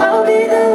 I'll be the